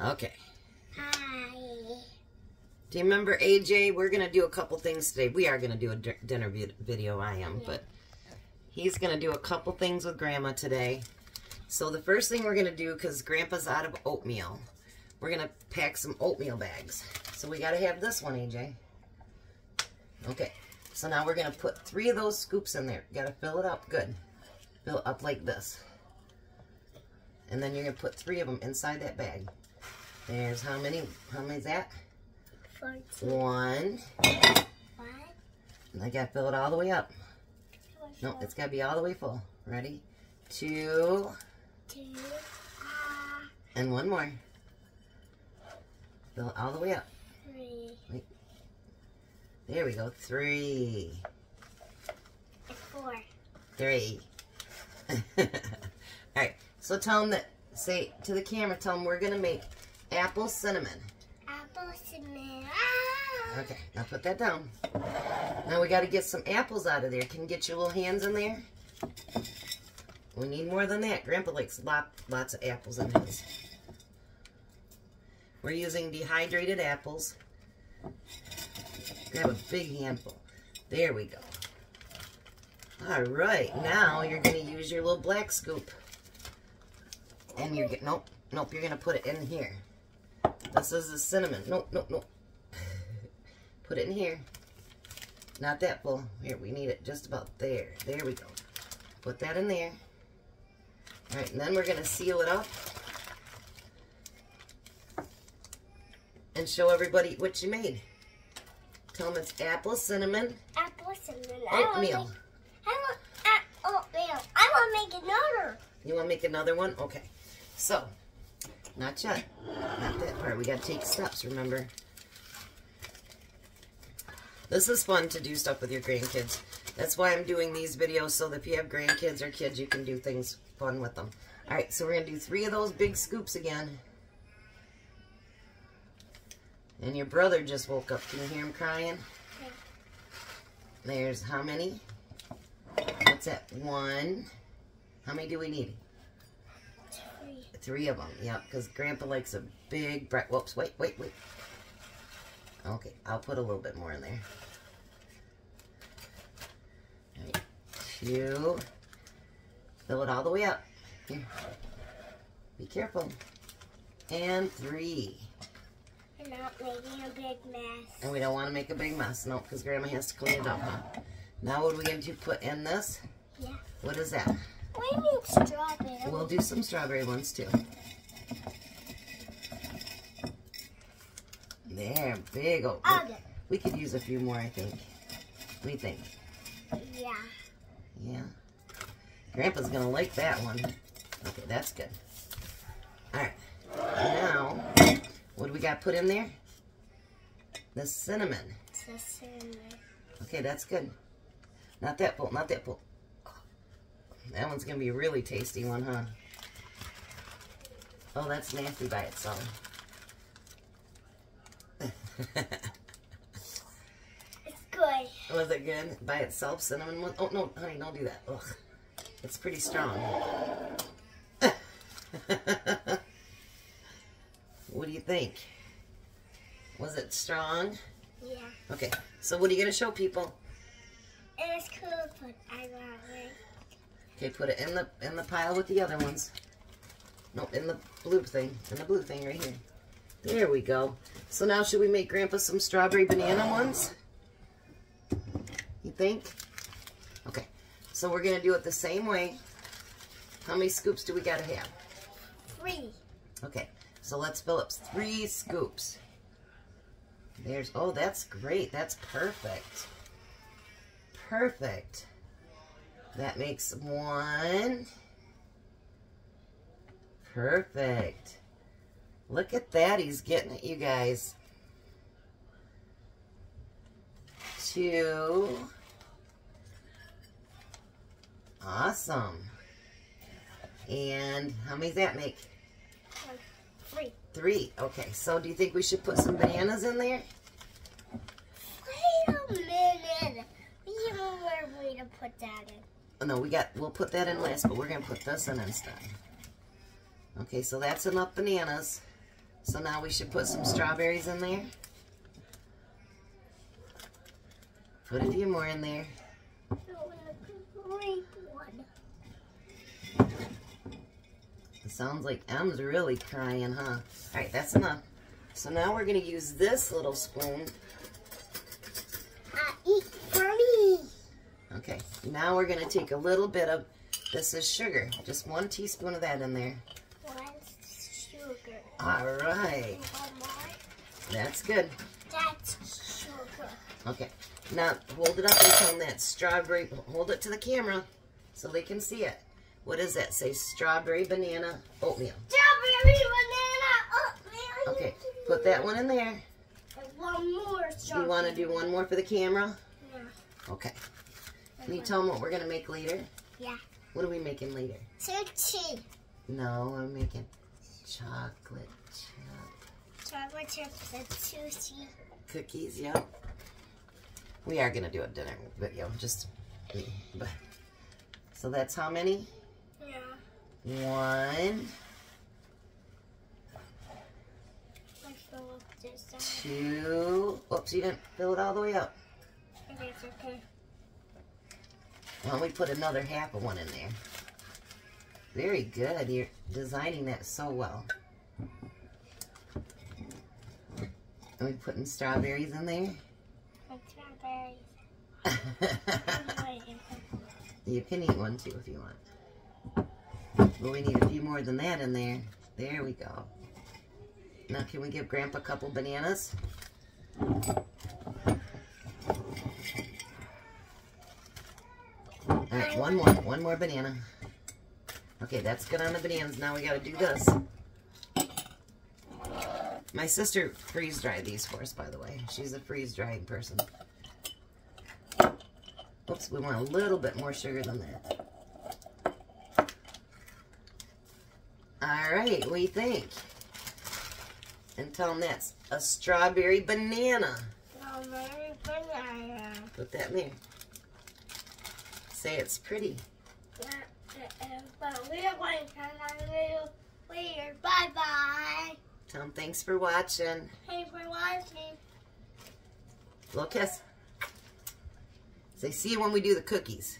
Okay. Hi. Do you remember AJ? We're going to do a couple things today. We are going to do a dinner video, I am, but he's going to do a couple things with Grandma today. So the first thing we're going to do, because Grandpa's out of oatmeal, we're going to pack some oatmeal bags. So we got to have this one, AJ. Okay. So now we're going to put three of those scoops in there. Got to fill it up. Good. Fill it up like this. And then you're going to put three of them inside that bag. There's how many? How many is that? Fourteen. One. One. And I gotta fill it all the way up. No, it's gotta be all the way full. Ready? Two. Two. And one more. Fill it all the way up. Three. Wait. There we go. Three. Four. Three. Alright, so tell them that, say to the camera, tell them we're gonna make apple cinnamon. Apple cinnamon. Ah. Okay, now put that down. Now we gotta get some apples out of there. Can you get your little hands in there? We need more than that. Grandpa likes lot, lots of apples in his. We're using dehydrated apples. Grab a big handful. There we go. All right, now you're gonna use your little black scoop. And you're get nope, nope, you're gonna put it in here. This is the cinnamon. Nope, nope, nope. Put it in here. Not that full. Here, we need it just about there. There we go. Put that in there. All right, and then we're going to seal it up. And show everybody what you made. Tell them it's apple cinnamon Apple cinnamon. I want oatmeal. I want oatmeal. I want to make another. You want to make another one? Okay. So, not yet. Not that part. We got to take steps, remember? This is fun to do stuff with your grandkids. That's why I'm doing these videos, so that if you have grandkids or kids, you can do things fun with them. All right, so we're going to do three of those big scoops again. And your brother just woke up. Can you hear him crying? Okay. There's how many? What's that? One. How many do we need? Three. Of them, yep, because Grandpa likes a big bread. Whoops, wait, wait, wait. Okay, I'll put a little bit more in there. All right, two. Fill it all the way up. Here. Be careful. And three. And not making a big mess. And we don't want to make a big mess. No, because Grandma has to clean it up, huh? Now what are we going to put in this? Yeah. What is that? What need strawberry? We'll do some strawberry ones too. There, big old. Okay. We could use a few more, I think. You think? Yeah. Yeah. Grandpa's gonna like that one. Okay, that's good. Alright. Now, what do we got put in there? The cinnamon. It's a cinnamon. Okay, that's good. Not that full, not that full. That one's gonna be a really tasty one, huh? Oh, that's nasty by itself. It's good. Was it good by itself? Cinnamon one? Oh no, honey, don't do that. Ugh, it's pretty strong. what do you think? Was it strong? Yeah. Okay, so what are you gonna show people? It's cool, but I love it. Okay, put it in the in the pile with the other ones. Nope, in the blue thing. In the blue thing right here. There we go. So now should we make Grandpa some strawberry banana ones? You think? Okay. So we're gonna do it the same way. How many scoops do we gotta have? Three. Okay. So let's fill up three scoops. There's oh that's great. That's perfect. Perfect. That makes one. Perfect. Look at that. He's getting it, you guys. Two. Awesome. And how many does that make? Three. Three. Okay, so do you think we should put some bananas in there? Wait a minute. We one more way to put that in. Oh, no, we got, we'll put that in last, but we're going to put this in instead. Okay, so that's enough bananas. So now we should put some strawberries in there. Put a few more in there. It sounds like Em's really crying, huh? All right, that's enough. So now we're gonna use this little spoon. Now we're gonna take a little bit of, this is sugar. Just one teaspoon of that in there. One sugar. All right, that's good. That's sugar. Okay, now hold it up and tell them that strawberry, hold it to the camera so they can see it. What does that say? Strawberry banana oatmeal. Strawberry banana oatmeal. Okay, put that one in there. And one more strawberry. you want to do one more for the camera? Yeah. Okay. Can you tell them what we're going to make later? Yeah. What are we making later? Sushi. No, I'm making chocolate chip Chocolate chips and sushi. cookies. Yep. We are going to do a dinner video. Just, but, so that's how many? Yeah. One, I fill up this side. two. Oops, you didn't fill it all the way up. Okay, it's okay. Well, we put another half of one in there. Very good. You're designing that so well. Are we putting strawberries in there. Strawberries. You can eat one too if you want. But we need a few more than that in there. There we go. Now can we give Grandpa a couple bananas? All right, one more, banana. Okay, that's good on the bananas. Now we gotta do this. My sister freeze dried these for us, by the way. She's a freeze drying person. Oops, we want a little bit more sugar than that. All right, what do you think? And tell them that's a strawberry banana. Strawberry banana. Put that in there. Say it's pretty. But we're going to have a later. Bye bye. Tell them thanks for watching. Thanks for watching. Little kiss. Say see you when we do the cookies.